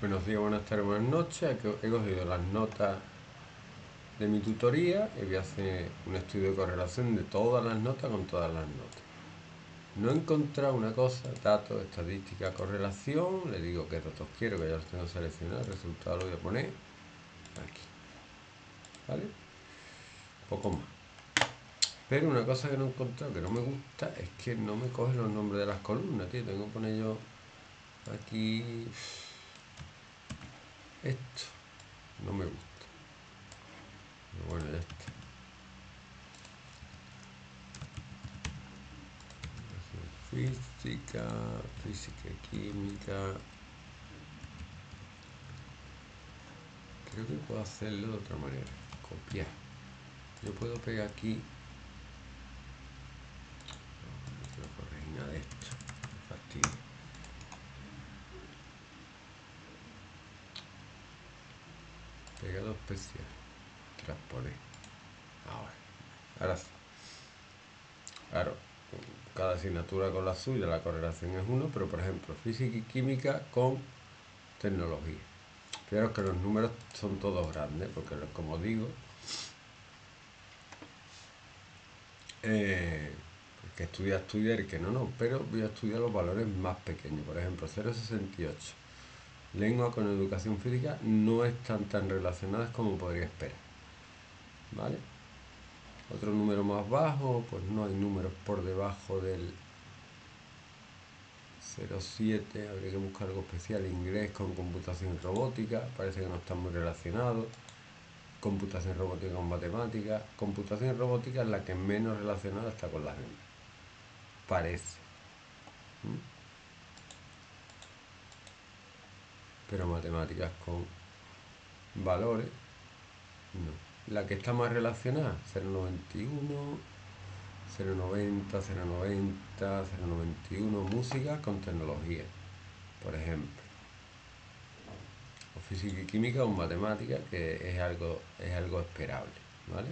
Buenos días, buenas tardes, buenas noches. He cogido las notas de mi tutoría y voy a hacer un estudio de correlación de todas las notas con todas las notas. No he encontrado una cosa, datos, estadística, correlación. Le digo qué datos quiero, que ya los tengo seleccionados. El resultado lo voy a poner aquí. ¿Vale? Poco más. Pero una cosa que no he encontrado, que no me gusta, es que no me coge los nombres de las columnas, tío. Tengo que poner yo aquí esto no me gusta. Pero bueno, ya está. Física, física, química. Creo que puedo hacerlo de otra manera. Copiar. Yo puedo pegar aquí. No quiero corregir nada de esto. Fastidio. Pegado especial transponer ahora ahora sí. Claro cada asignatura con la suya la correlación es uno pero por ejemplo física y química con tecnología. Fijaros que los números son todos grandes porque como digo eh, que estudia estudiar y que no no pero voy a estudiar los valores más pequeños. Por ejemplo 0,68 lengua con educación física no están tan relacionadas como podría esperar. ¿Vale? Otro número más bajo, pues no hay números por debajo del 0,7, habría que buscar algo especial, inglés con computación robótica, parece que no están muy relacionados, computación robótica con matemáticas, computación robótica es la que menos relacionada está con las lenguas, parece. ¿Mm? Pero matemáticas con valores, no. La que está más relacionada, 091, 090, 090, 091, música con tecnología, por ejemplo. O física y química o matemática, que es algo, es algo esperable, ¿vale?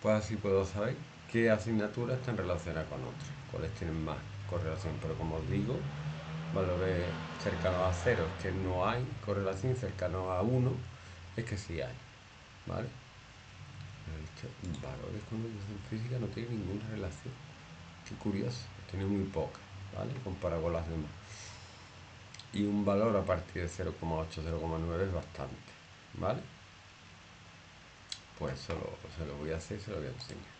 Pues así puedo saber qué asignaturas están relacionadas con otras, cuáles tienen más correlación, pero como os digo, valores cercanos a cero es que no hay correlación, cercano a 1 es que sí hay, ¿vale? valores con educación física no tiene ninguna relación. Qué curioso, tiene muy poca, ¿vale? Comparado con las demás. Y un valor a partir de 0,8, 0,9 es bastante, ¿vale? Pues eso se lo voy a hacer, se lo voy a enseñar.